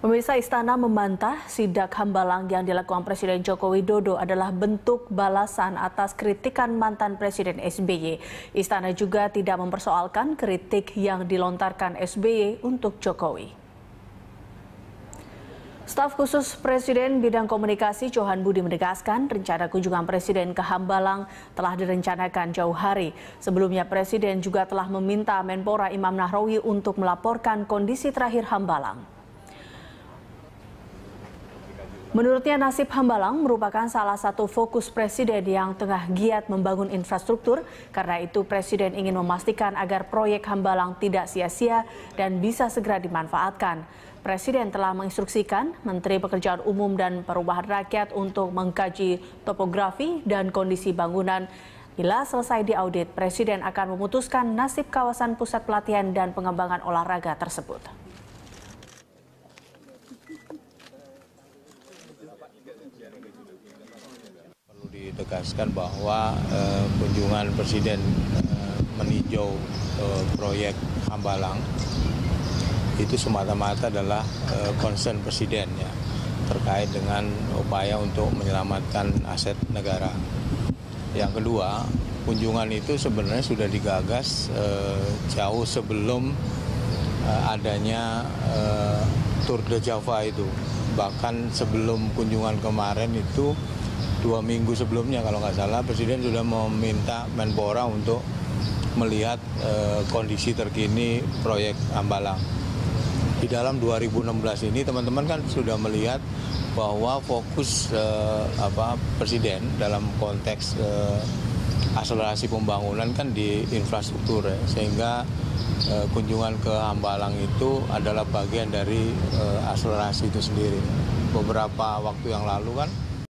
Pemirsa Istana membantah sidak Hambalang yang dilakukan Presiden Joko Widodo adalah bentuk balasan atas kritikan mantan Presiden SBY. Istana juga tidak mempersoalkan kritik yang dilontarkan SBY untuk Jokowi. Staf khusus Presiden bidang komunikasi Johan Budi menegaskan rencana kunjungan Presiden ke Hambalang telah direncanakan jauh hari. Sebelumnya Presiden juga telah meminta Menpora Imam Nahrawi untuk melaporkan kondisi terakhir Hambalang. Menurutnya nasib Hambalang merupakan salah satu fokus Presiden yang tengah giat membangun infrastruktur. Karena itu Presiden ingin memastikan agar proyek Hambalang tidak sia-sia dan bisa segera dimanfaatkan. Presiden telah menginstruksikan Menteri Pekerjaan Umum dan Perubahan Rakyat untuk mengkaji topografi dan kondisi bangunan. Bila selesai diaudit, Presiden akan memutuskan nasib kawasan pusat pelatihan dan pengembangan olahraga tersebut. Perlu ditegaskan bahwa eh, kunjungan Presiden eh, meninjau eh, proyek Hambalang itu semata-mata adalah concern Presiden ya terkait dengan upaya untuk menyelamatkan aset negara. Yang kedua, kunjungan itu sebenarnya sudah digagas jauh sebelum adanya Tour de Java itu. Bahkan sebelum kunjungan kemarin itu dua minggu sebelumnya kalau nggak salah Presiden sudah meminta Menpora untuk melihat eh, kondisi terkini proyek Ambalang. Di dalam 2016 ini teman-teman kan sudah melihat bahwa fokus eh, apa Presiden dalam konteks eh, akselerasi pembangunan kan di infrastruktur ya, sehingga eh, kunjungan ke Hambalang itu adalah bagian dari eh, akselerasi itu sendiri. Beberapa waktu yang lalu kan